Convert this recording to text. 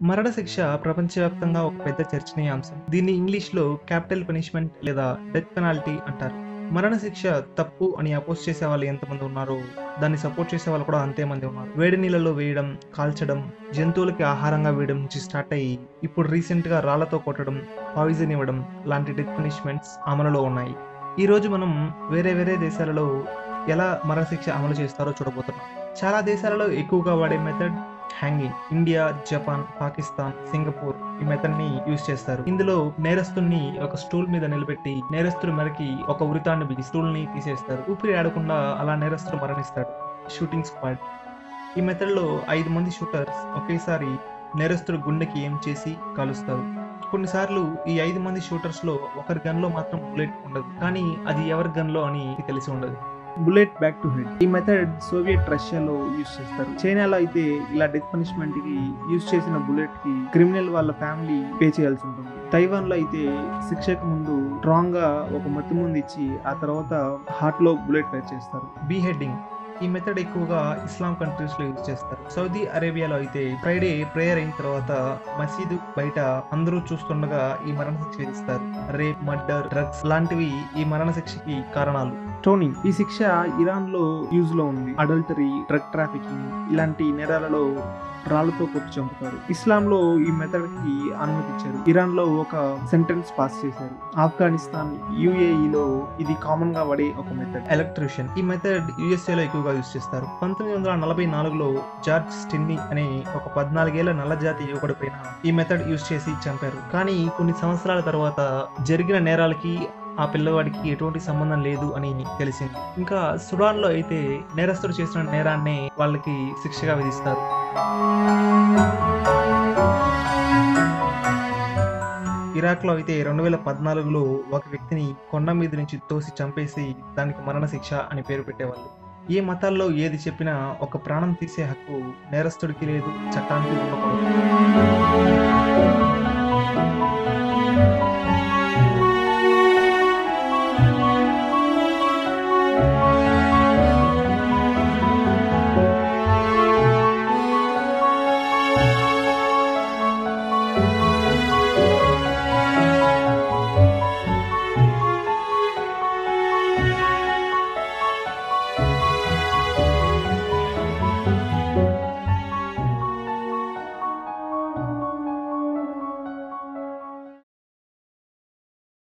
మరణశిక్ష ప్రపంచవ్యాప్తంగా ఒక పెద్ద చర్చనీయాంశం. దీన్ని ఇంగ్లీష్‌లో క్యాపిటల్ పనిష్మెంట్ లేదా డెత్ పెనాల్టీ అంటారు. మరణశిక్ష తప్పు అని అపోజ్ చేసేవాళ్ళు ఎంతమంది ఉన్నారో, దాన్ని సపోర్ట్ చేసే వాళ్ళు కూడా అంతే మంది ఉన్నారు. వేడి నీళ్ళలో వేయడం, కాల్చడం, జంతువులకి ఆహారంగా వేయడం నుంచి స్టార్ట్ అయ్యి, ఇప్పుడు రీసెంట్‌గా రాళ్ళతో కొట్టడం, పాయిజన్ ఇవ్వడం లాంటి డెత్ పనిష్మెంట్స్ అమలులో ఉన్నాయి. ఈరోజు మనం వేరే వేరే దేశాలలో ఎలా మరణశిక్ష అమలు చేస్తారో చూడబోతున్నాం. చాలా దేశాలలో ఎక్కువగా వాడే method hanging. India, Japan, Pakistan, Singapore ఈ మెథడ్‌ని యూజ్ చేస్తారు. ఇందులో నేరస్తుని ఒక స్టూల్ మీద నిలబెట్టి నేరస్తుడు మెరకి ఒక ఉరితాన్ని బిగి స్టూల్‌ని తీసేస్తారు. ఊపిరి ఆడకుండా అలా నేరస్తుడు మరణిస్తాడు. Shooting squad. ఈ మెథడ్‌లో 5 మంది షూటర్స్ ఒకేసారి నేరస్తుడు గుండెకి ఏం చేసి కాలుస్తారు. కొన్నిసార్లు ఈ ఐదు మంది షూటర్స్‌లో ఒకరి గన్‌లో మాత్రం బుల్లెట్ ఉండదు. కానీ అది ఎవరి గన్‌లో అని తెలిసి ఉండదు. Bullet back to head. ఈ మెథడ్ సోవియట్ రష్యాలో యూజ్ చేస్తారు. చైనాలో అయితే ఇలా డెత్ పనిష్మెంట్కి యూజ్ చేసిన బుల్లెట్కి క్రిమినల్ వాళ్ళ ఫ్యామిలీ పే చేయాల్సి ఉంటుంది. తైవాన్లో అయితే శిక్షకు ముందు స్ట్రాంగ్గా ఒక మత్తు ముందు ఇచ్చి ఆ తర్వాత హార్ట్లో బుల్లెట్ ఫైర్ చేస్తారు. బీహెడ్డింగ్ ఈ మెథడ్ ఎక్కువగా ఇస్లాం కంట్రీస్లో యూజ్ చేస్తారు. సౌదీ అరేబియాలో అయితే ఫ్రైడే ప్రేయర్ అయిన తర్వాత మసీదు బయట అందరూ చూస్తుండగా ఈ మరణశిక్ష విధిస్తారు. రేప్ మర్డర్ డ్రగ్స్ లాంటివి ఈ మరణశిక్షకి కారణాలు. టోనింగ్ ఈ శిక్ష ఇరాన్లో యూజ్లో ఉంది. అడల్టరీ డ్రగ్ ట్రాఫికింగ్ ఇలాంటి నేరాలలో రాళ్ళతో కొట్టి చంపుతారు. ఇస్లాం లో ఈ మెథడ్కి అనుమతి ఇరాన్లో ఒక సెంటెన్స్ పాస్ చేశారు. ఆఫ్ఘనిస్తాన్ యుఏఈలో ఇది కామన్గా వాడే ఒక మెథడ్ ఎలక్ట్రిషియన్ ఈ మెథడ్ యుఎస్ఏ లో ఎక్కువగా యూజ్ చేస్తారు. పంతొమ్మిది వందల నలభై నాలుగులో జార్జ్ స్టిన్నీ అనే ఒక పద్నాలుగేళ్ళ నల్ల జాతి పైన ఈ మెథడ్ యూజ్ చేసి చంపారు. కానీ కొన్ని సంవత్సరాల తర్వాత జరిగిన నేరాలకి ఆ పిల్లవాడికి ఎటువంటి సంబంధం లేదు అని తెలిసింది. ఇంకా సుడాన్లో అయితే నేరస్తుడు చేసిన నేరాన్ని వాళ్ళకి శిక్షగా విధిస్తారు. ఇరాక్లో అయితే రెండు వేల పద్నాలుగులో ఒక వ్యక్తిని కొండ మీద నుంచి తోసి చంపేసి దానికి మరణశిక్ష అని పేరు పెట్టేవాళ్ళు. ఏ మతాల్లో ఏది చెప్పినా ఒక ప్రాణం తీసే హక్కు నేరస్తుడికి లేదు చట్టానికి ఉండకూడదు